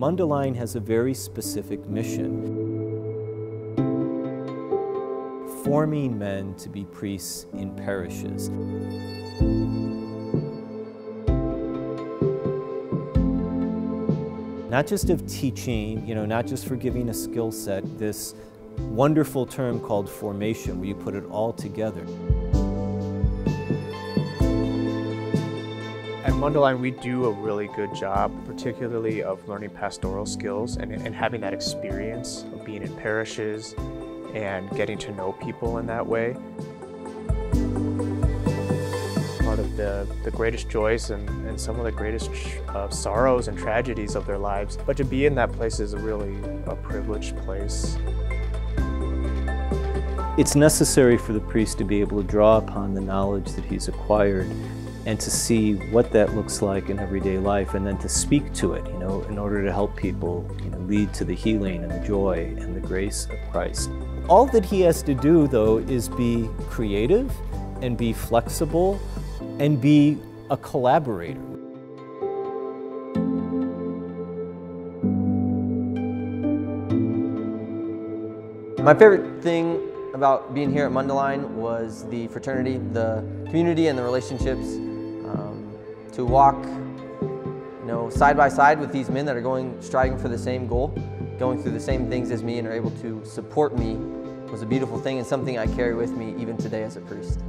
Mundelein has a very specific mission. Forming men to be priests in parishes. Not just of teaching, you know, not just for giving a skill set, this wonderful term called formation, where you put it all together. Mundelein, we do a really good job, particularly of learning pastoral skills and, and having that experience of being in parishes and getting to know people in that way. Part of the, the greatest joys and, and some of the greatest uh, sorrows and tragedies of their lives. But to be in that place is really a privileged place. It's necessary for the priest to be able to draw upon the knowledge that he's acquired and to see what that looks like in everyday life and then to speak to it, you know, in order to help people, you know, lead to the healing and the joy and the grace of Christ. All that he has to do, though, is be creative and be flexible and be a collaborator. My favorite thing about being here at Mundelein was the fraternity, the community, and the relationships. To walk, you know, side by side with these men that are going, striving for the same goal, going through the same things as me, and are able to support me was a beautiful thing and something I carry with me even today as a priest.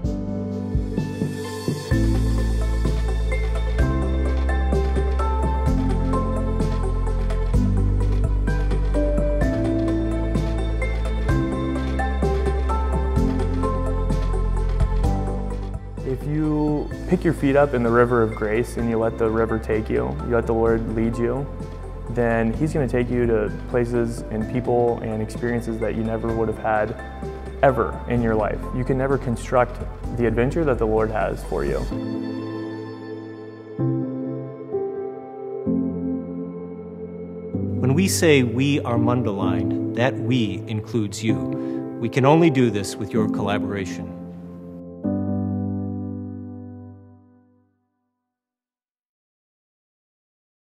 Pick your feet up in the river of grace and you let the river take you, you let the Lord lead you, then He's going to take you to places and people and experiences that you never would have had ever in your life. You can never construct the adventure that the Lord has for you. When we say we are Mundelein, that we includes you. We can only do this with your collaboration.